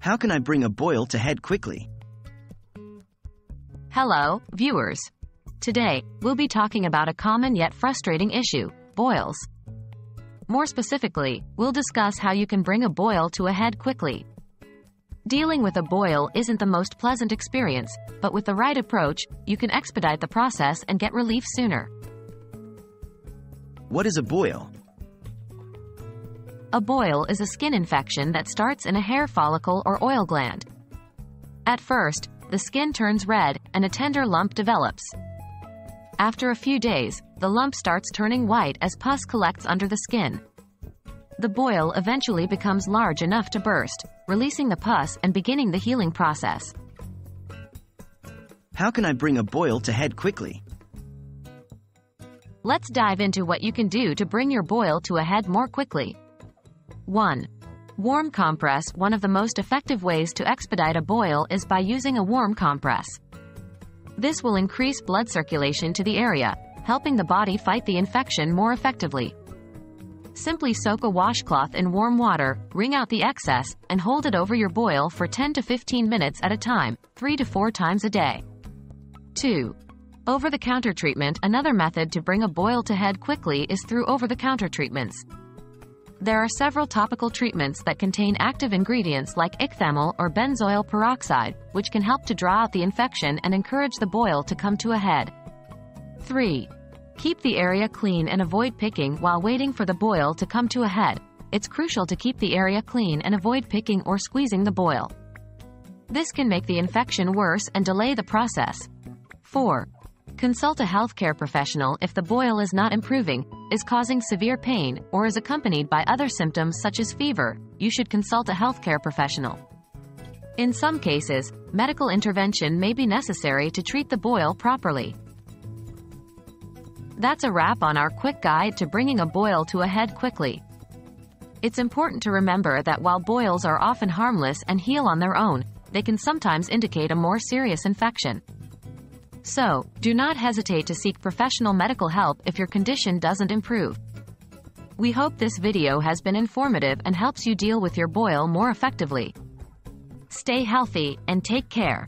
How can I bring a boil to head quickly? Hello, viewers. Today, we'll be talking about a common yet frustrating issue, boils. More specifically, we'll discuss how you can bring a boil to a head quickly. Dealing with a boil isn't the most pleasant experience, but with the right approach, you can expedite the process and get relief sooner. What is a boil? A boil is a skin infection that starts in a hair follicle or oil gland. At first, the skin turns red and a tender lump develops. After a few days, the lump starts turning white as pus collects under the skin. The boil eventually becomes large enough to burst, releasing the pus and beginning the healing process. How can I bring a boil to head quickly? Let's dive into what you can do to bring your boil to a head more quickly. 1. Warm compress One of the most effective ways to expedite a boil is by using a warm compress. This will increase blood circulation to the area, helping the body fight the infection more effectively. Simply soak a washcloth in warm water, wring out the excess, and hold it over your boil for 10 to 15 minutes at a time, 3 to 4 times a day. 2. Over-the-counter treatment Another method to bring a boil to head quickly is through over-the-counter treatments. There are several topical treatments that contain active ingredients like ichthammol or benzoyl peroxide, which can help to draw out the infection and encourage the boil to come to a head. 3. Keep the area clean and avoid picking while waiting for the boil to come to a head. It's crucial to keep the area clean and avoid picking or squeezing the boil. This can make the infection worse and delay the process. 4. Consult a healthcare professional if the boil is not improving, is causing severe pain, or is accompanied by other symptoms such as fever. You should consult a healthcare professional. In some cases, medical intervention may be necessary to treat the boil properly. That's a wrap on our quick guide to bringing a boil to a head quickly. It's important to remember that while boils are often harmless and heal on their own, they can sometimes indicate a more serious infection. So, do not hesitate to seek professional medical help if your condition doesn't improve. We hope this video has been informative and helps you deal with your boil more effectively. Stay healthy and take care.